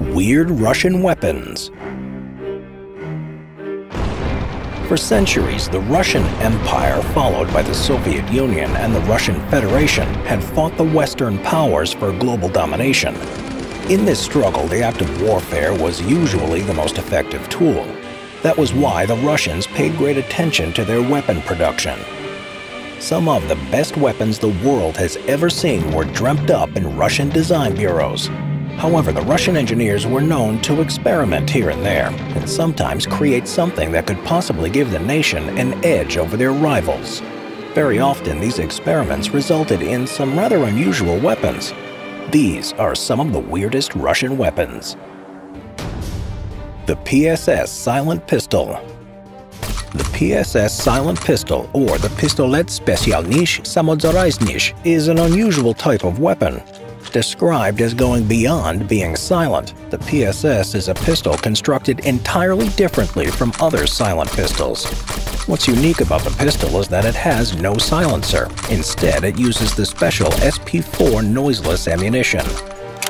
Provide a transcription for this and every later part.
Weird Russian Weapons For centuries, the Russian Empire, followed by the Soviet Union and the Russian Federation, had fought the Western powers for global domination. In this struggle, the act of warfare was usually the most effective tool. That was why the Russians paid great attention to their weapon production. Some of the best weapons the world has ever seen were dreamt up in Russian design bureaus. However, the Russian engineers were known to experiment here and there, and sometimes create something that could possibly give the nation an edge over their rivals. Very often, these experiments resulted in some rather unusual weapons. These are some of the weirdest Russian weapons. The PSS Silent Pistol the PSS silent pistol, or the Pistolet Spetsialnyj Samozaryadnyj, is an unusual type of weapon. Described as going beyond being silent, the PSS is a pistol constructed entirely differently from other silent pistols. What's unique about the pistol is that it has no silencer. Instead, it uses the special SP4 noiseless ammunition.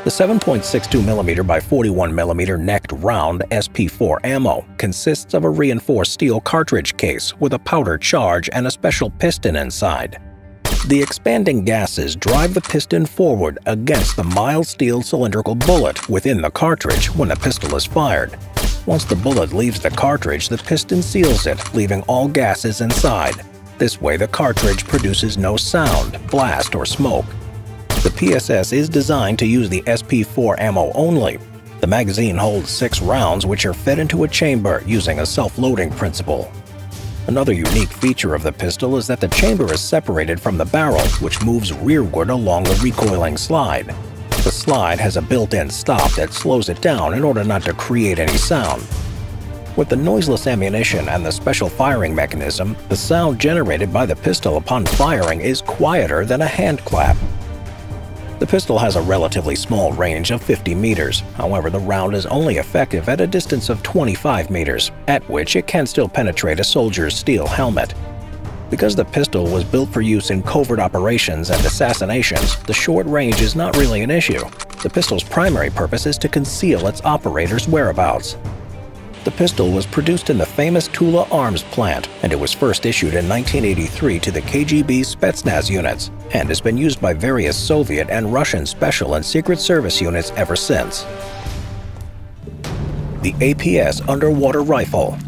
The 7.62mm by 41mm necked round SP4 ammo consists of a reinforced steel cartridge case with a powder charge and a special piston inside. The expanding gases drive the piston forward against the mild steel cylindrical bullet within the cartridge when a pistol is fired. Once the bullet leaves the cartridge, the piston seals it, leaving all gases inside. This way the cartridge produces no sound, blast, or smoke, the PSS is designed to use the SP4 ammo only. The magazine holds six rounds which are fed into a chamber using a self-loading principle. Another unique feature of the pistol is that the chamber is separated from the barrel, which moves rearward along the recoiling slide. The slide has a built-in stop that slows it down in order not to create any sound. With the noiseless ammunition and the special firing mechanism, the sound generated by the pistol upon firing is quieter than a hand clap. The pistol has a relatively small range of 50 meters, however the round is only effective at a distance of 25 meters, at which it can still penetrate a soldier's steel helmet. Because the pistol was built for use in covert operations and assassinations, the short range is not really an issue. The pistol's primary purpose is to conceal its operator's whereabouts. The pistol was produced in the famous Tula Arms plant, and it was first issued in 1983 to the KGB Spetsnaz units, and has been used by various Soviet and Russian special and secret service units ever since. The APS Underwater Rifle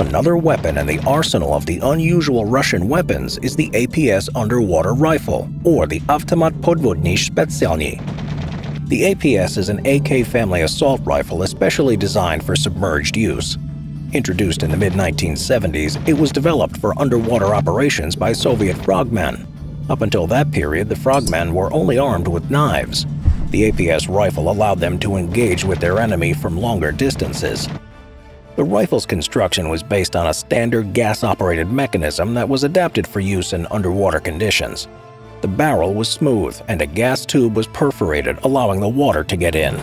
Another weapon in the arsenal of the unusual Russian weapons is the APS underwater rifle, or the Avtomat Podvodnyj Spetsialny, the APS is an AK family assault rifle especially designed for submerged use. Introduced in the mid-1970s, it was developed for underwater operations by Soviet frogmen. Up until that period, the frogmen were only armed with knives. The APS rifle allowed them to engage with their enemy from longer distances. The rifle's construction was based on a standard gas-operated mechanism that was adapted for use in underwater conditions. The barrel was smooth and a gas tube was perforated, allowing the water to get in.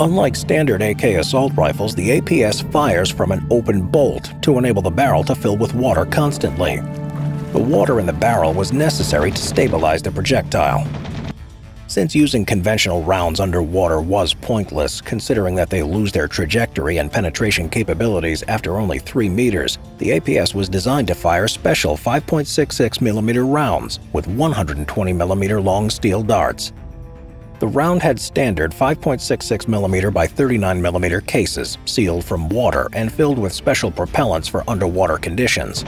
Unlike standard AK assault rifles, the APS fires from an open bolt to enable the barrel to fill with water constantly. The water in the barrel was necessary to stabilize the projectile. Since using conventional rounds underwater was pointless, considering that they lose their trajectory and penetration capabilities after only 3 meters, the APS was designed to fire special 5.66mm rounds with 120mm long steel darts. The round had standard 5.66mm by 39mm cases, sealed from water and filled with special propellants for underwater conditions.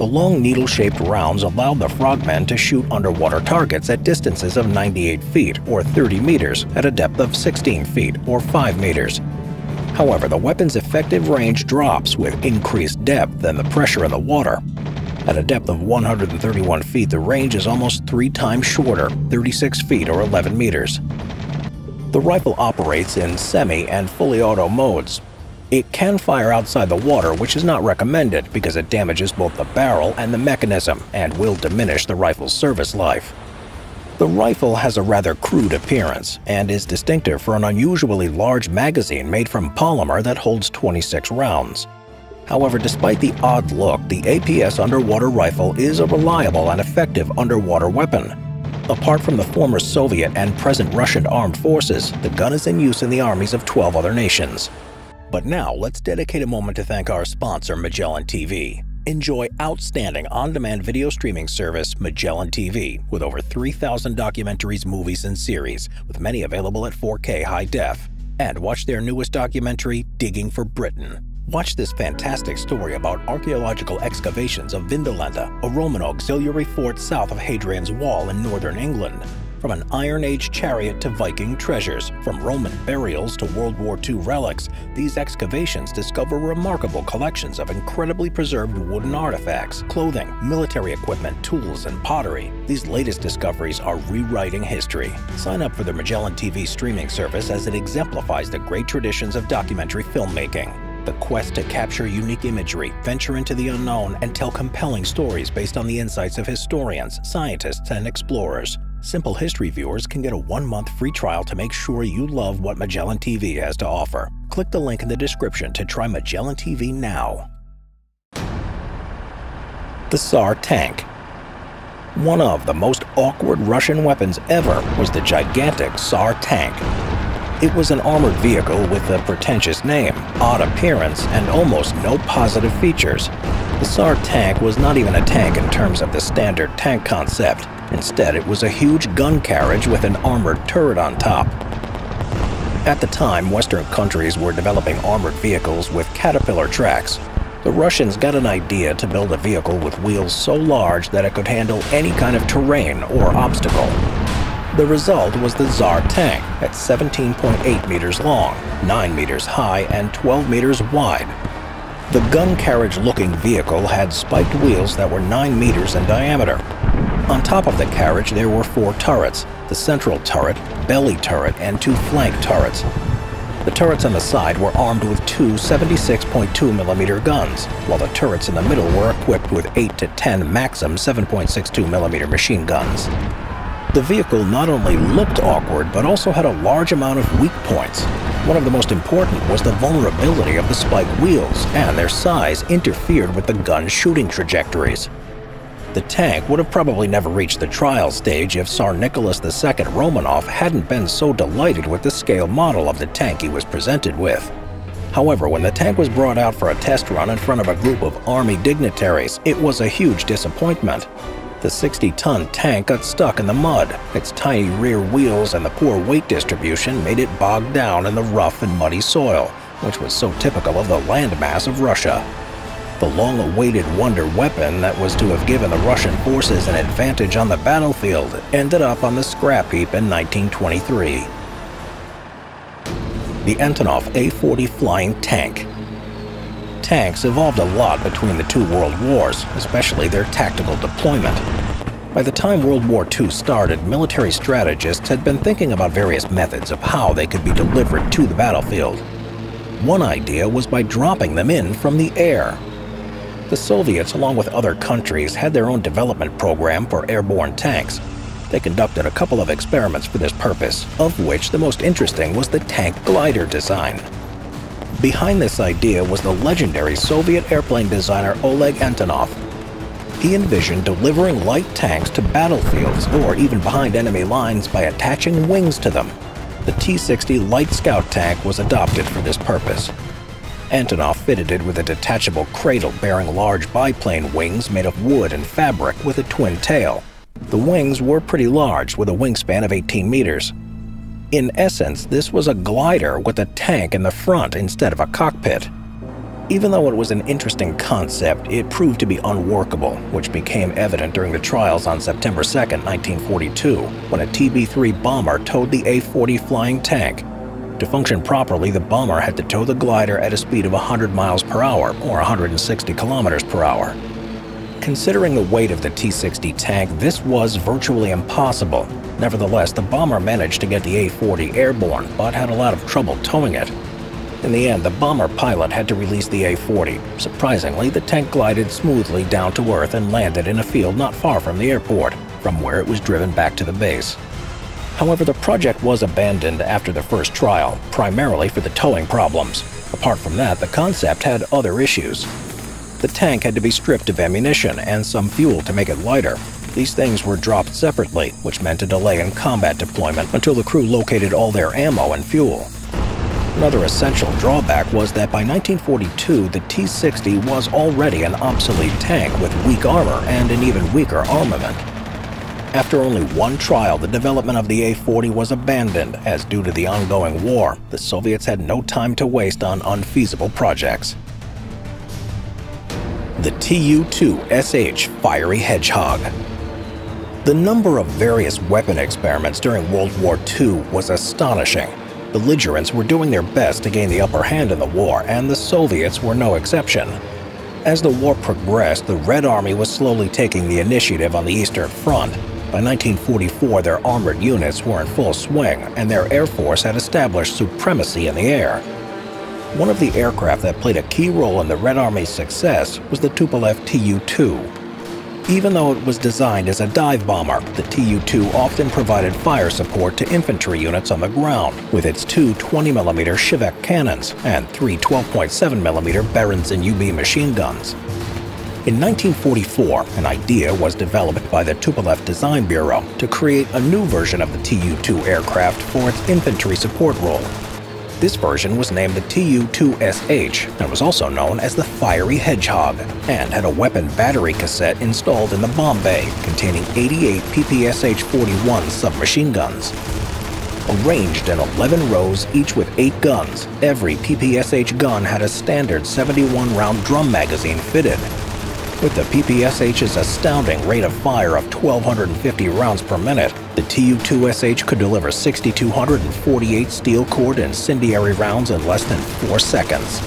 The long needle-shaped rounds allowed the frogmen to shoot underwater targets at distances of 98 feet or 30 meters at a depth of 16 feet or 5 meters. However, the weapon's effective range drops with increased depth and the pressure in the water. At a depth of 131 feet, the range is almost three times shorter, 36 feet or 11 meters. The rifle operates in semi and fully auto modes, it can fire outside the water, which is not recommended because it damages both the barrel and the mechanism and will diminish the rifle's service life. The rifle has a rather crude appearance and is distinctive for an unusually large magazine made from polymer that holds 26 rounds. However, despite the odd look, the APS underwater rifle is a reliable and effective underwater weapon. Apart from the former Soviet and present Russian armed forces, the gun is in use in the armies of 12 other nations. But now, let's dedicate a moment to thank our sponsor, Magellan TV. Enjoy outstanding on-demand video streaming service Magellan TV with over 3,000 documentaries, movies, and series, with many available at 4K high def. And watch their newest documentary, Digging for Britain. Watch this fantastic story about archaeological excavations of Vindolanda, a Roman auxiliary fort south of Hadrian's Wall in northern England. From an Iron Age chariot to Viking treasures, from Roman burials to World War II relics, these excavations discover remarkable collections of incredibly preserved wooden artifacts, clothing, military equipment, tools, and pottery. These latest discoveries are rewriting history. Sign up for the Magellan TV streaming service as it exemplifies the great traditions of documentary filmmaking. The quest to capture unique imagery, venture into the unknown, and tell compelling stories based on the insights of historians, scientists, and explorers. Simple History viewers can get a one-month free trial to make sure you love what Magellan TV has to offer. Click the link in the description to try Magellan TV now. The Tsar Tank One of the most awkward Russian weapons ever was the gigantic Tsar Tank, it was an armored vehicle with a pretentious name, odd appearance, and almost no positive features. The Tsar tank was not even a tank in terms of the standard tank concept. Instead, it was a huge gun carriage with an armored turret on top. At the time, Western countries were developing armored vehicles with caterpillar tracks. The Russians got an idea to build a vehicle with wheels so large that it could handle any kind of terrain or obstacle. The result was the Tsar tank at 17.8 meters long, 9 meters high, and 12 meters wide. The gun carriage looking vehicle had spiked wheels that were 9 meters in diameter. On top of the carriage there were four turrets, the central turret, belly turret, and two flank turrets. The turrets on the side were armed with two 76.2mm guns, while the turrets in the middle were equipped with 8 to 10 Maxim 7.62mm machine guns. The vehicle not only looked awkward, but also had a large amount of weak points. One of the most important was the vulnerability of the spiked wheels, and their size interfered with the gun's shooting trajectories. The tank would have probably never reached the trial stage if Tsar Nicholas II Romanov hadn't been so delighted with the scale model of the tank he was presented with. However, when the tank was brought out for a test run in front of a group of army dignitaries, it was a huge disappointment. The 60-ton tank got stuck in the mud. Its tiny rear wheels and the poor weight distribution made it bogged down in the rough and muddy soil, which was so typical of the landmass of Russia. The long-awaited wonder weapon that was to have given the Russian forces an advantage on the battlefield ended up on the scrap heap in 1923. The Antonov A-40 flying tank tanks evolved a lot between the two world wars, especially their tactical deployment. By the time World War II started, military strategists had been thinking about various methods of how they could be delivered to the battlefield. One idea was by dropping them in from the air. The Soviets, along with other countries, had their own development program for airborne tanks. They conducted a couple of experiments for this purpose, of which the most interesting was the tank glider design. Behind this idea was the legendary Soviet airplane designer Oleg Antonov. He envisioned delivering light tanks to battlefields or even behind enemy lines by attaching wings to them. The T-60 Light Scout tank was adopted for this purpose. Antonov fitted it with a detachable cradle bearing large biplane wings made of wood and fabric with a twin tail. The wings were pretty large, with a wingspan of 18 meters. In essence, this was a glider with a tank in the front instead of a cockpit. Even though it was an interesting concept, it proved to be unworkable, which became evident during the trials on September 2, 1942, when a TB-3 bomber towed the A-40 flying tank. To function properly, the bomber had to tow the glider at a speed of 100 miles per hour, or 160 kilometers per hour. Considering the weight of the T-60 tank, this was virtually impossible. Nevertheless, the bomber managed to get the A-40 airborne, but had a lot of trouble towing it. In the end, the bomber pilot had to release the A-40. Surprisingly, the tank glided smoothly down to Earth and landed in a field not far from the airport, from where it was driven back to the base. However, the project was abandoned after the first trial, primarily for the towing problems. Apart from that, the concept had other issues. The tank had to be stripped of ammunition and some fuel to make it lighter. These things were dropped separately, which meant a delay in combat deployment until the crew located all their ammo and fuel. Another essential drawback was that by 1942, the T-60 was already an obsolete tank with weak armor and an even weaker armament. After only one trial, the development of the A-40 was abandoned, as due to the ongoing war, the Soviets had no time to waste on unfeasible projects. The Tu-2SH Fiery Hedgehog The number of various weapon experiments during World War II was astonishing. Belligerents were doing their best to gain the upper hand in the war, and the Soviets were no exception. As the war progressed, the Red Army was slowly taking the initiative on the Eastern Front, by 1944, their armored units were in full swing, and their Air Force had established supremacy in the air. One of the aircraft that played a key role in the Red Army's success was the Tupolev Tu-2. Even though it was designed as a dive bomber, the Tu-2 often provided fire support to infantry units on the ground with its two 20mm ShVAK cannons and three 12.7mm Berezinski UB machine guns. In 1944, an idea was developed by the Tupolev Design Bureau to create a new version of the Tu-2 aircraft for its infantry support role. This version was named the Tu-2SH and was also known as the Fiery Hedgehog, and had a weapon battery cassette installed in the bomb bay containing 88 PPSH-41 submachine guns. Arranged in 11 rows, each with 8 guns, every PPSH gun had a standard 71-round drum magazine fitted, with the PPSH's astounding rate of fire of 1,250 rounds per minute, the Tu-2SH could deliver 6,248 steel-cored incendiary rounds in less than 4 seconds.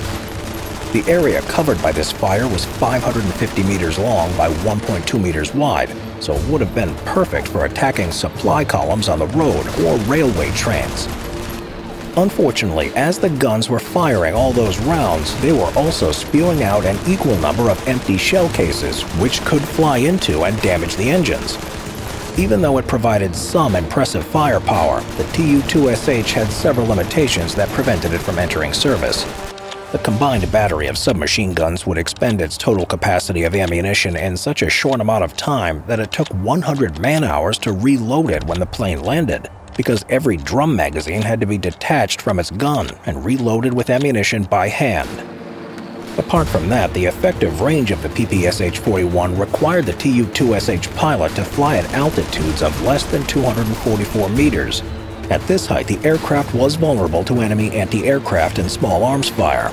The area covered by this fire was 550 meters long by 1.2 meters wide, so it would have been perfect for attacking supply columns on the road or railway trains. Unfortunately, as the guns were firing all those rounds, they were also spewing out an equal number of empty shell cases, which could fly into and damage the engines. Even though it provided some impressive firepower, the Tu-2SH had several limitations that prevented it from entering service. The combined battery of submachine guns would expend its total capacity of ammunition in such a short amount of time that it took 100 man-hours to reload it when the plane landed because every drum magazine had to be detached from its gun and reloaded with ammunition by hand. Apart from that, the effective range of the PPSH-41 required the Tu-2SH pilot to fly at altitudes of less than 244 meters. At this height, the aircraft was vulnerable to enemy anti-aircraft and small arms fire.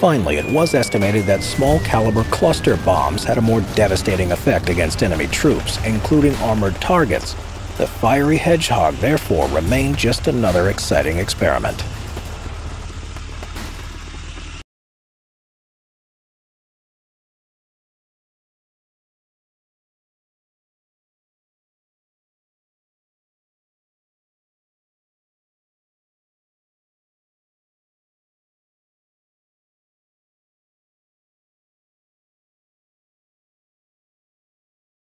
Finally, it was estimated that small caliber cluster bombs had a more devastating effect against enemy troops, including armored targets, the fiery hedgehog therefore remained just another exciting experiment.